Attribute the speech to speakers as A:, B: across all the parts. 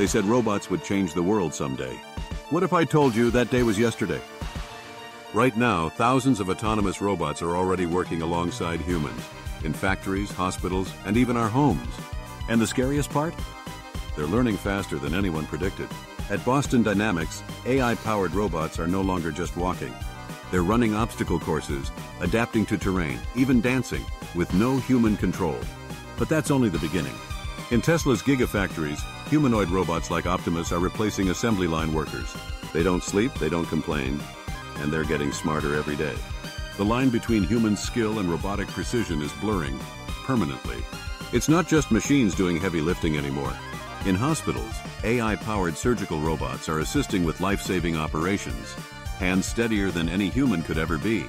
A: They said robots would change the world someday. What if I told you that day was yesterday? Right now, thousands of autonomous robots are already working alongside humans in factories, hospitals, and even our homes. And the scariest part? They're learning faster than anyone predicted. At Boston Dynamics, AI powered robots are no longer just walking. They're running obstacle courses, adapting to terrain, even dancing, with no human control. But that's only the beginning. In Tesla's gigafactories, humanoid robots like Optimus are replacing assembly line workers. They don't sleep, they don't complain, and they're getting smarter every day. The line between human skill and robotic precision is blurring permanently. It's not just machines doing heavy lifting anymore. In hospitals, AI powered surgical robots are assisting with life saving operations, hands steadier than any human could ever be.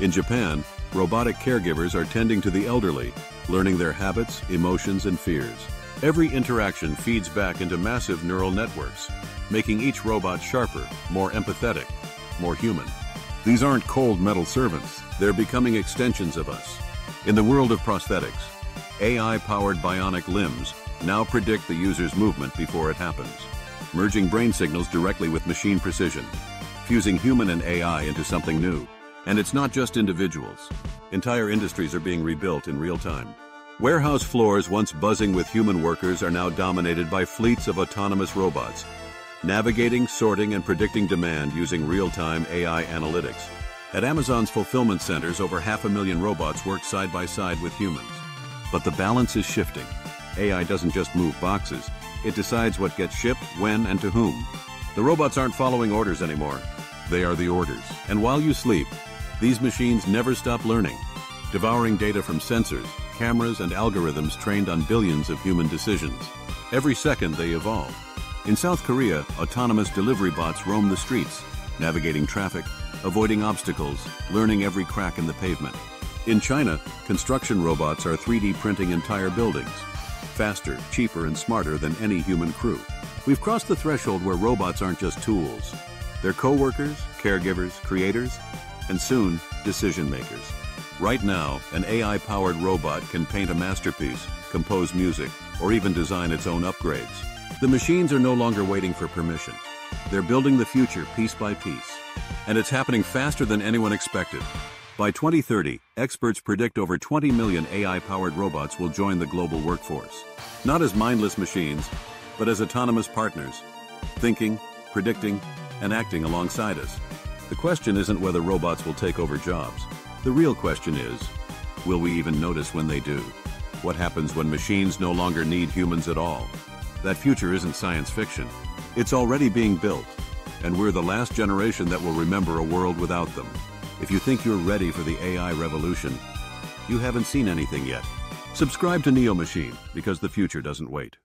A: In Japan, robotic caregivers are tending to the elderly, learning their habits, emotions, and fears. Every interaction feeds back into massive neural networks, making each robot sharper, more empathetic, more human. These aren't cold metal servants, they're becoming extensions of us. In the world of prosthetics, AI powered bionic limbs now predict the user's movement before it happens, merging brain signals directly with machine precision, fusing human and AI into something new. And it's not just individuals. Entire industries are being rebuilt in real time. Warehouse floors once buzzing with human workers are now dominated by fleets of autonomous robots, navigating, sorting, and predicting demand using real-time AI analytics. At Amazon's fulfillment centers, over half a million robots work side by side with humans. But the balance is shifting. AI doesn't just move boxes, it decides what gets shipped, when, and to whom. The robots aren't following orders anymore. They are the orders. And while you sleep, these machines never stop learning, devouring data from sensors, cameras, and algorithms trained on billions of human decisions. Every second they evolve. In South Korea, autonomous delivery bots roam the streets, navigating traffic, avoiding obstacles, learning every crack in the pavement. In China, construction robots are 3D printing entire buildings, faster, cheaper, and smarter than any human crew. We've crossed the threshold where robots aren't just tools. They're co-workers, caregivers, creators, and soon, decision makers. Right now, an AI-powered robot can paint a masterpiece, compose music, or even design its own upgrades. The machines are no longer waiting for permission. They're building the future piece by piece. And it's happening faster than anyone expected. By 2030, experts predict over 20 million AI-powered robots will join the global workforce. Not as mindless machines, but as autonomous partners, thinking, predicting, and acting alongside us. The question isn't whether robots will take over jobs. The real question is, will we even notice when they do? What happens when machines no longer need humans at all? That future isn't science fiction. It's already being built, and we're the last generation that will remember a world without them. If you think you're ready for the AI revolution, you haven't seen anything yet. Subscribe to Neo Machine because the future doesn't wait.